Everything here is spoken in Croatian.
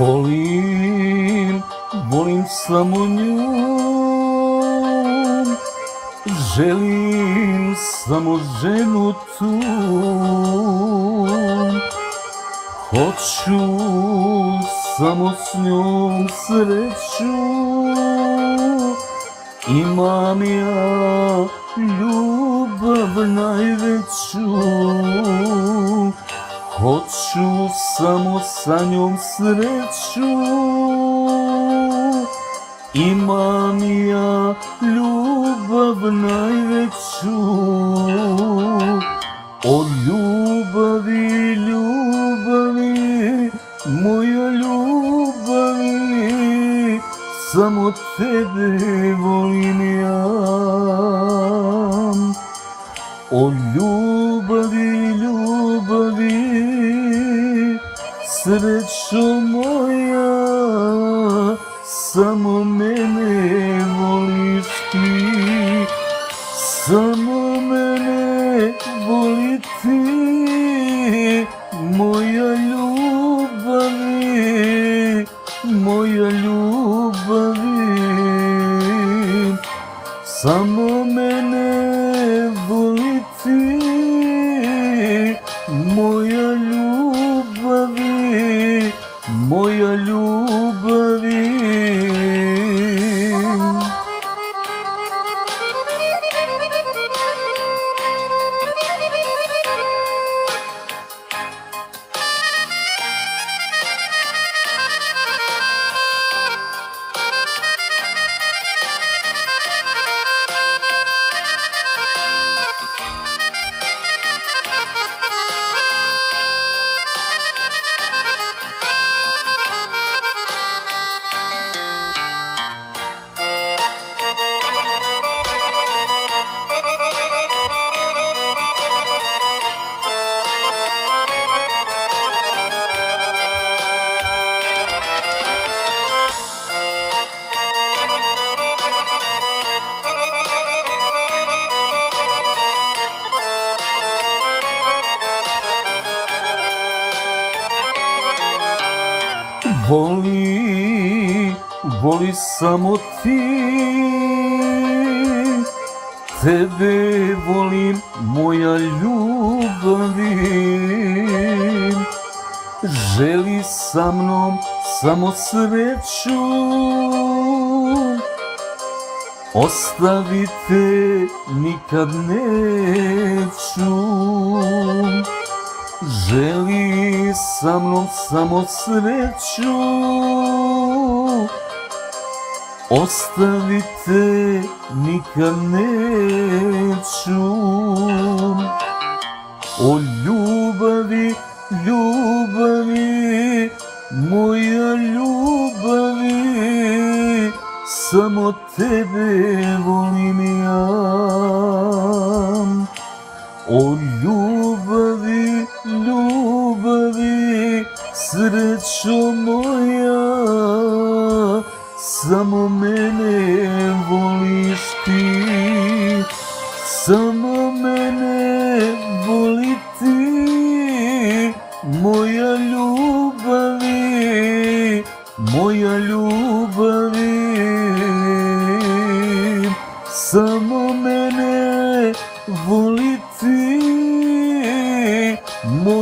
Volim, volim samo nju. Želim samo ženu tu. Hoću samo s njom sreću. Imam ja ljubav najveću Hoću samo sa njom sreću. Imam ja ljubav najveću. O ljubavi, ljubavi, moja ljubavi Samo tebe volim ja. O ljubavi, Srećo moja Samo mene voliš ti Samo mene voli ti Moja ljubavi Moja ljubavi Samo mene voli ti Moja ljubavi Voli, voli samo ti. Tebe volim, moja ljubavi. Želi sa mnom samo sreću. Ostavite nikad neću Želi sa mnom samo sreću. Ostavite nikad neću. O ljubavi, ljubavi, moja ljubavi Samo tebe volim ja. O ljubavi, Srećo moja, samo mene voliš ti, samo mene voli ti, moja ljubavi, moja ljubavi, samo mene voli ti, moja